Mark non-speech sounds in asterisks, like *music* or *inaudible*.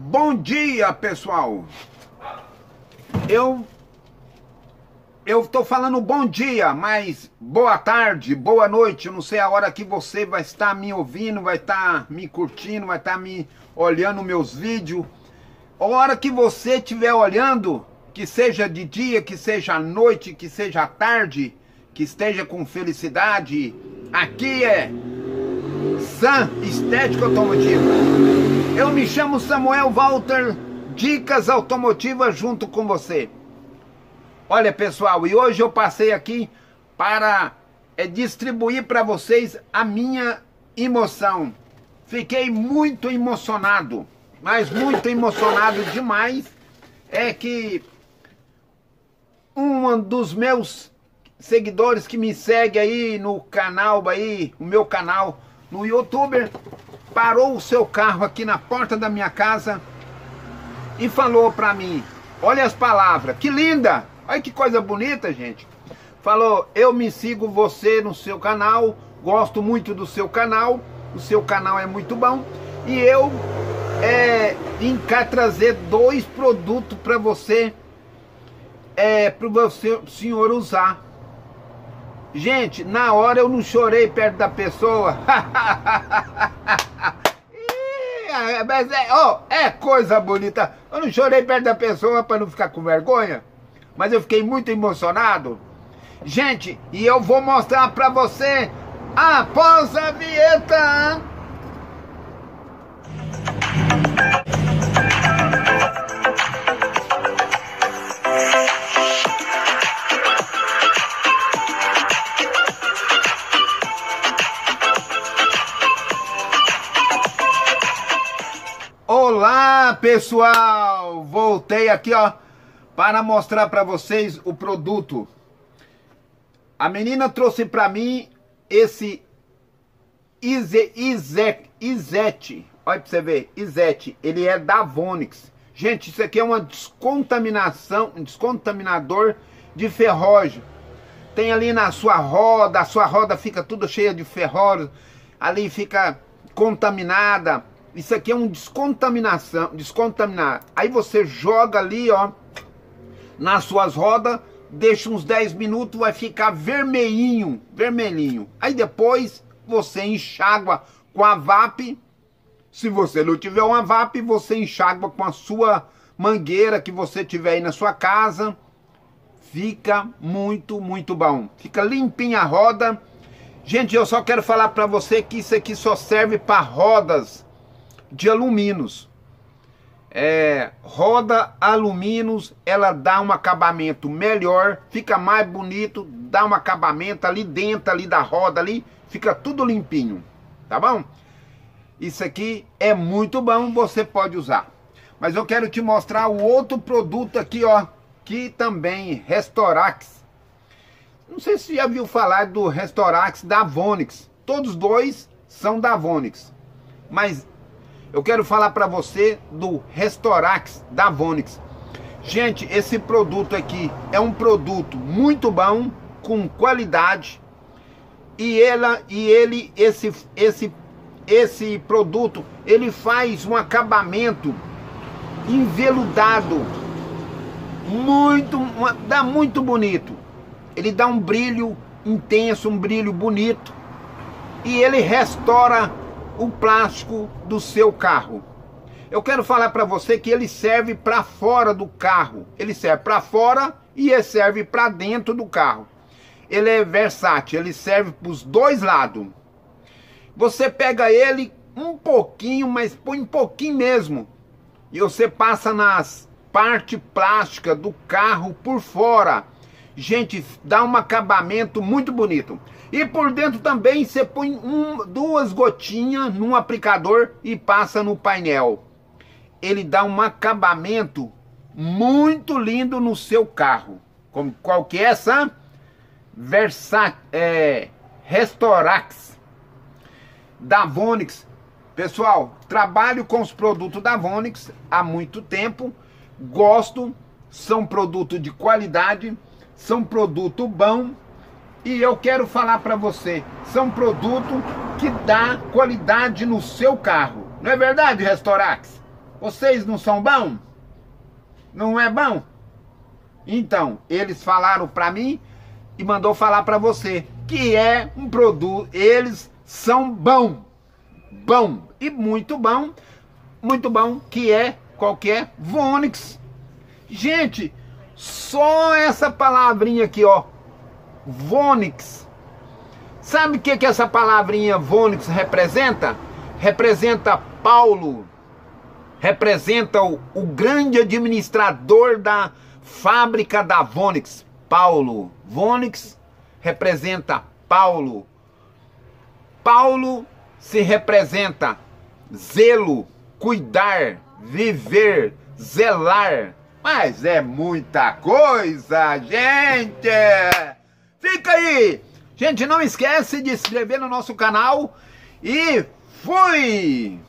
Bom dia, pessoal. Eu eu tô falando bom dia, mas boa tarde, boa noite. Não sei a hora que você vai estar me ouvindo, vai estar me curtindo, vai estar me olhando meus vídeos. A hora que você estiver olhando, que seja de dia, que seja à noite, que seja à tarde, que esteja com felicidade, aqui é Sam Estética Automotiva. Eu me chamo Samuel Walter, Dicas Automotivas junto com você. Olha pessoal, e hoje eu passei aqui para é, distribuir para vocês a minha emoção. Fiquei muito emocionado, mas muito emocionado demais. É que um dos meus seguidores que me segue aí no canal aí, o meu canal no YouTube, parou o seu carro aqui na porta da minha casa e falou para mim, olha as palavras, que linda! Olha que coisa bonita, gente. Falou, eu me sigo você no seu canal, gosto muito do seu canal, o seu canal é muito bom. E eu é, vim cá trazer dois produtos para você, é, para você, senhor usar. Gente, na hora eu não chorei perto da pessoa. *laughs* Mas é, oh, é coisa bonita. Eu não chorei perto da pessoa para não ficar com vergonha mas eu fiquei muito emocionado. Gente, e eu vou mostrar para você após a vinheta. Olá, pessoal! Voltei aqui, ó para mostrar para vocês o produto. A menina trouxe para mim esse Ize, Izete, Izete. Olha para você ver, Izete, ele é da Vonix. Gente, isso aqui é uma descontaminação, um descontaminador de ferrugem. Tem ali na sua roda, a sua roda fica toda cheia de ferrugem, ali fica contaminada. Isso aqui é um descontaminação, descontaminar. Aí você joga ali, ó, nas suas rodas, deixa uns 10 minutos, vai ficar vermelhinho, vermelhinho. Aí depois você enxágua com a VAP. Se você não tiver uma VAP, você enxágua com a sua mangueira que você tiver aí na sua casa. Fica muito, muito bom. Fica limpinha a roda. Gente, eu só quero falar para você que isso aqui só serve para rodas de alumínios é, roda alumínios, ela dá um acabamento melhor, fica mais bonito, dá um acabamento ali dentro ali da roda ali, fica tudo limpinho, tá bom? Isso aqui é muito bom, você pode usar. Mas eu quero te mostrar o outro produto aqui, ó, que também Restorax. Não sei se já viu falar do Restorax da Vonix. Todos dois são da Vonix. Mas eu quero falar para você do Restorax da Vonix. Gente, esse produto aqui é um produto muito bom, com qualidade. E ela e ele esse esse esse produto, ele faz um acabamento enveludado muito, dá muito bonito. Ele dá um brilho intenso, um brilho bonito. E ele restaura o plástico do seu carro. Eu quero falar para você que ele serve para fora do carro. Ele serve para fora e ele serve para dentro do carro. Ele é versátil, ele serve para os dois lados. Você pega ele um pouquinho, mas põe um pouquinho mesmo. E você passa nas parte plástica do carro por fora. Gente, dá um acabamento muito bonito. E por dentro também você põe um, duas gotinhas num aplicador e passa no painel. Ele dá um acabamento muito lindo no seu carro. Como qual que é essa? Versa, é, Restorax da Vonix. Pessoal, trabalho com os produtos da Vonix há muito tempo. Gosto, são produtos de qualidade, são produto bom e eu quero falar para você, são produtos que dá qualidade no seu carro. Não é verdade, Restorax? Vocês não são bom? Não é bom? Então, eles falaram para mim e mandou falar para você que é um produto, eles são bom. Bom e muito bom, muito bom que é qualquer Vonix. Gente, só essa palavrinha aqui, ó, Vonix. Sabe o que, que essa palavrinha Vonix representa? Representa Paulo, representa o, o grande administrador da fábrica da Vonix, Paulo. Vonix representa Paulo. Paulo se representa zelo, cuidar, viver, zelar. Mas é muita coisa, gente! Fica aí! Gente, não esquece de se inscrever no nosso canal e fui!